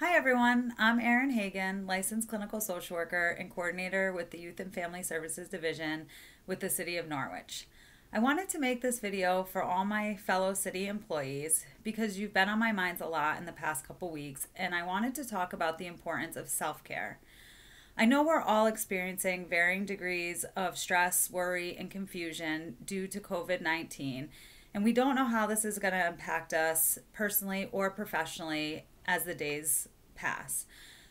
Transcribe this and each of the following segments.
Hi, everyone. I'm Erin Haggan, licensed clinical social worker and coordinator with the Youth and Family Services Division with the City of Norwich. I wanted to make this video for all my fellow city employees because you've been on my minds a lot in the past couple weeks, and I wanted to talk about the importance of self care. I know we're all experiencing varying degrees of stress, worry, and confusion due to COVID 19, and we don't know how this is going to impact us personally or professionally as the days pass.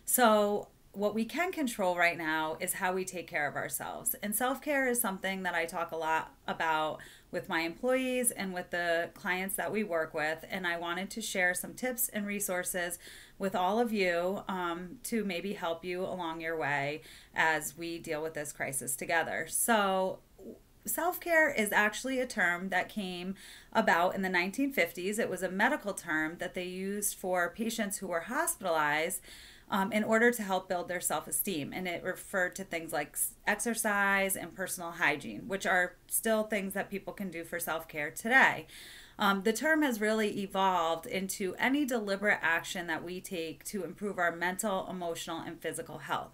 So, what we can control right now is how we take care of ourselves. And self care is something that I talk a lot about with my employees and with the clients that we work with. And I wanted to share some tips and resources with all of you um, to maybe help you along your way as we deal with this crisis together. So, self care is actually a term that came about in the 1950s. It was a medical term that they used for patients who were hospitalized um, in order to help build their self esteem. And it referred to things like exercise and personal hygiene, which are still things that people can do for self care today. Um, the term has really evolved into any deliberate action that we take to improve our mental, emotional, and physical health.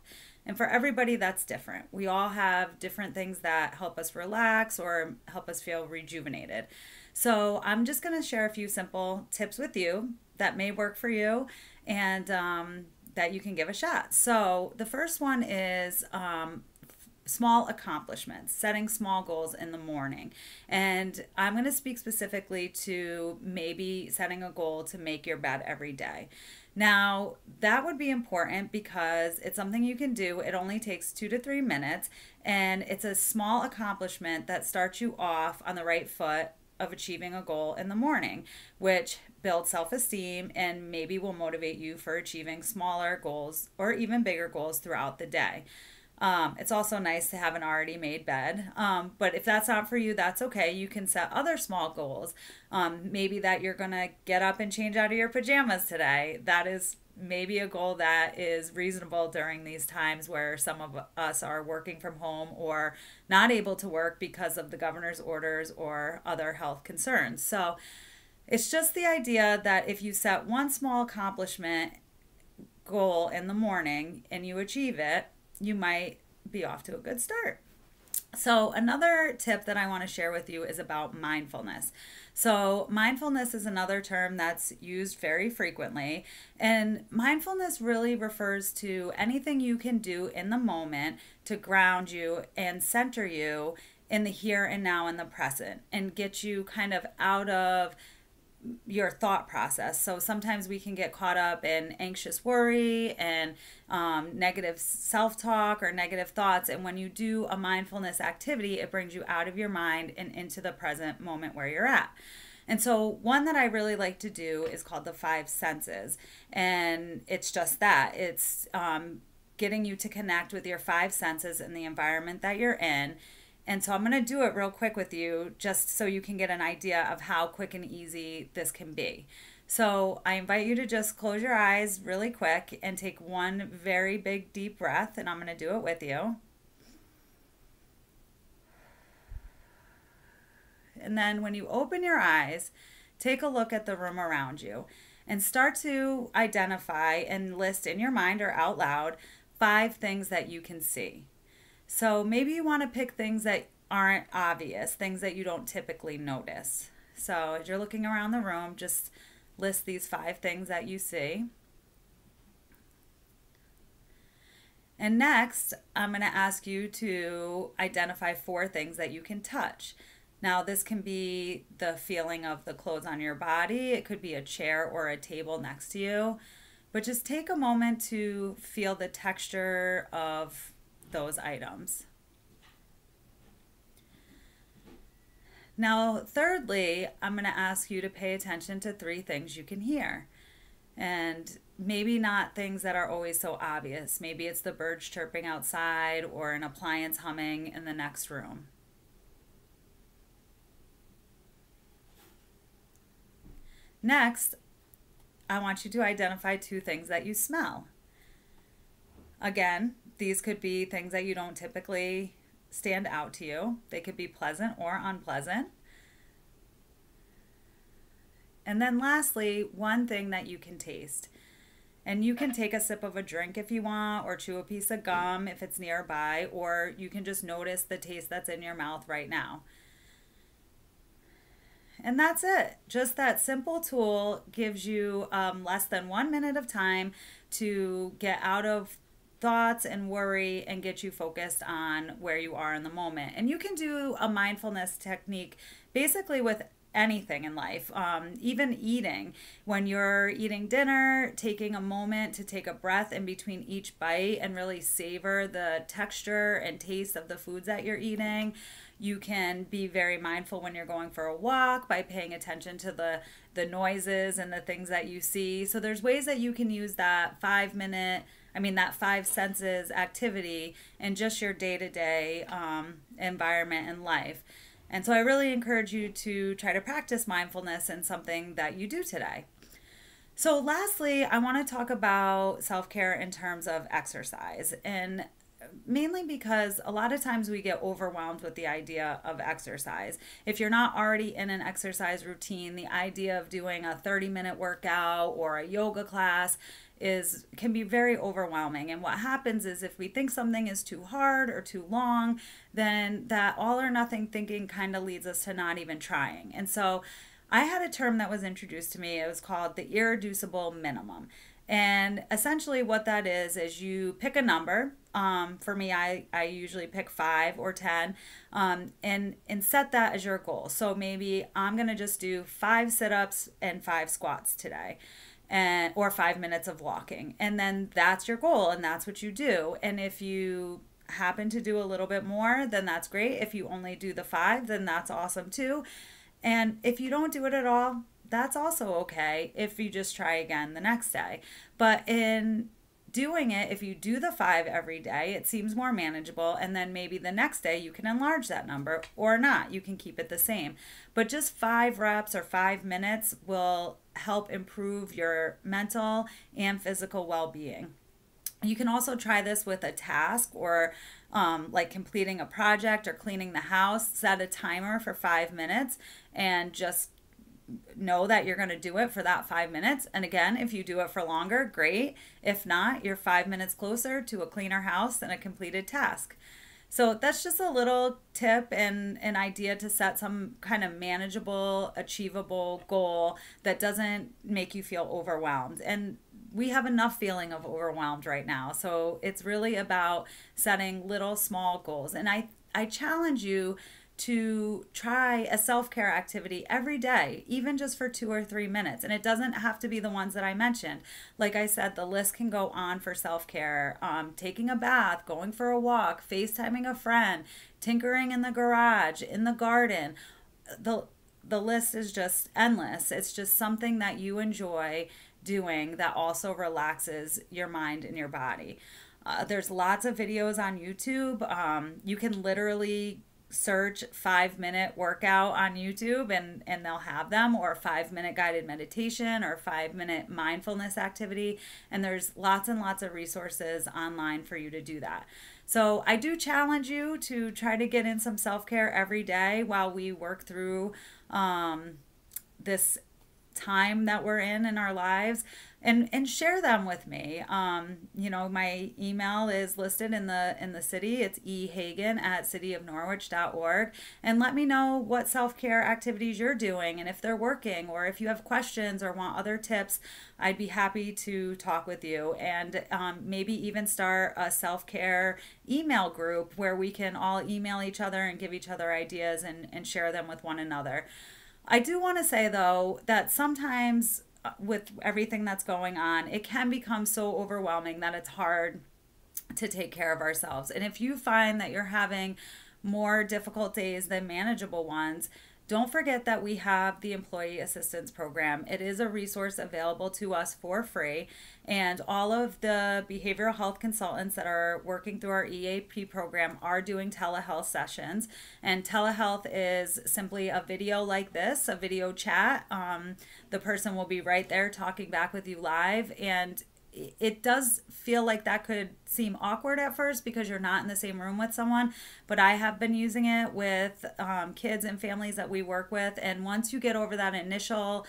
And for everybody, that's different. We all have different things that help us relax or help us feel rejuvenated. So, I'm just going to share a few simple tips with you that may work for you. And um, that you can give a shot. So the first one is um, small accomplishments, setting small goals in the morning. And I'm going to speak specifically to maybe setting a goal to make your bed every day. Now, that would be important because it's something you can do. It only takes two to three minutes, and it's a small accomplishment that starts you off on the right foot of achieving a goal in the morning, which builds self esteem and maybe will motivate you for achieving smaller goals or even bigger goals throughout the day. Um, it's also nice to have an already made bed. Um, but if that's not for you, that's okay. You can set other small goals. Um, maybe that you're going to get up and change out of your pajamas today. That is maybe a goal that is reasonable during these times where some of us are working from home or not able to work because of the governor's orders or other health concerns. So it's just the idea that if you set one small accomplishment goal in the morning and you achieve it, you might be off to a good start. So, another tip that I want to share with you is about mindfulness. So, mindfulness is another term that's used very frequently. And mindfulness really refers to anything you can do in the moment to ground you and center you in the here and now in the present and get you kind of out of your thought process. So sometimes we can get caught up in anxious worry and um, negative self talk or negative thoughts. And when you do a mindfulness activity, it brings you out of your mind and into the present moment where you're at. And so, one that I really like to do is called the five senses. And it's just that it's um, getting you to connect with your five senses in the environment that you're in and so I'm going to do it real quick with you just so you can get an idea of how quick and easy this can be. So I invite you to just close your eyes really quick and take one very big deep breath, and I'm going to do it with you. And then when you open your eyes, take a look at the room around you and start to identify and list in your mind or out loud five things that you can see. So maybe you want to pick things that aren't obvious, things that you don't typically notice. So as you're looking around the room, just list these five things that you see. And next, I'm going to ask you to identify four things that you can touch. Now, this can be the feeling of the clothes on your body, it could be a chair or a table next to you, but just take a moment to feel the texture of those items. Now, thirdly, I'm going to ask you to pay attention to three things you can hear. And maybe not things that are always so obvious. Maybe it's the birds chirping outside or an appliance humming in the next room. Next, I want you to identify two things that you smell. Again, these could be things that you don't typically stand out to you. They could be pleasant or unpleasant. And then lastly, one thing that you can taste. And you can take a sip of a drink if you want, or chew a piece of gum if it's nearby, or you can just notice the taste that's in your mouth right now. And that's it. Just that simple tool gives you um, less than one minute of time to get out of thoughts and worry and get you focused on where you are in the moment. And you can do a mindfulness technique basically with anything in life, um, even eating. When you're eating dinner, taking a moment to take a breath in between each bite and really savor the texture and taste of the foods that you're eating. You can be very mindful when you're going for a walk by paying attention to the the noises and the things that you see. So there's ways that you can use that 5 minute I mean, that five senses activity in just your day to day environment and life. And so I really encourage you to try to practice mindfulness in something that you do today. So, lastly, I want to talk about self care in terms of exercise. And mainly because a lot of times we get overwhelmed with the idea of exercise. If you're not already in an exercise routine, the idea of doing a 30 minute workout or a yoga class is can be very overwhelming. And what happens is if we think something is too hard or too long then that all or nothing thinking kind of leads us to not even trying. And so i had a term that was introduced to me. It was called the irreducible minimum. And essentially what that is is you pick a number. Um, for me I, I usually pick five or ten um, and and set that as your goal. So maybe i'm going to just do five sit-ups and five squats today and or five minutes of walking and then that's your goal and that's what you do and if you happen to do a little bit more then that's great if you only do the five then that's awesome too and if you don't do it at all that's also okay if you just try again the next day but in doing it, if you do the five every day, it seems more manageable. And then maybe the next day you can enlarge that number or not. You can keep it the same. But just five reps or five minutes will help improve your mental and physical well being. You can also try this with a task or um, like completing a project or cleaning the house. Set a timer for five minutes and just know that you're going to do it for that five minutes. And again, if you do it for longer, great. If not, you're five minutes closer to a cleaner house and a completed task. So that's just a little tip and an idea to set some kind of manageable, achievable goal that doesn't make you feel overwhelmed. And we have enough feeling of overwhelmed right now. So it's really about setting little small goals. And I I challenge you to try a self care activity every day, even just for two or three minutes. And it doesn't have to be the ones that I mentioned. Like I said, the list can go on for self care um, taking a bath, going for a walk, FaceTiming a friend, tinkering in the garage, in the garden. The, the list is just endless. It's just something that you enjoy doing that also relaxes your mind and your body. Uh, there's lots of videos on YouTube. Um, you can literally search five minute workout on YouTube and, and they'll have them, or five minute guided meditation or five minute mindfulness activity. And there's lots and lots of resources online for you to do that. So I do challenge you to try to get in some self care every day while we work through um, this time that we're in in our lives and and share them with me. Um, you know my email is listed in the in the city. It's ehagen at cityofnorwich.org and let me know what self-care activities you're doing and if they're working or if you have questions or want other tips i'd be happy to talk with you. And um, maybe even start a self-care email group where we can all email each other and give each other ideas and, and share them with one another i do want to say though that sometimes uh, with everything that's going on, it can become so overwhelming that it's hard to take care of ourselves. And if you find that you're having more difficult days than manageable ones, don't forget that we have the Employee Assistance Program. It is a resource available to us for free, and all of the behavioral health consultants that are working through our EAP program are doing telehealth sessions. And telehealth is simply a video like this, a video chat. Um, the person will be right there talking back with you live, and it does feel like that could seem awkward at first because you're not in the same room with someone but i have been using it with um, kids and families that we work with and once you get over that initial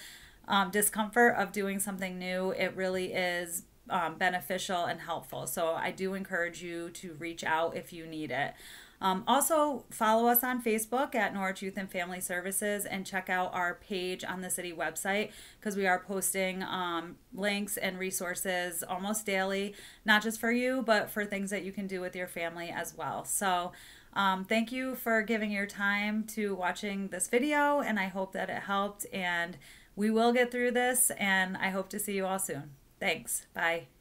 um, discomfort of doing something new it really is um, beneficial and helpful. So I do encourage you to reach out if you need it. Um, also, follow us on Facebook at Norwich Youth and Family Services and check out our page on the city website because we are posting um, links and resources almost daily, not just for you, but for things that you can do with your family as well. So, um, thank you for giving your time to watching this video, and I hope that it helped. And we will get through this, and I hope to see you all soon. Thanks. Bye.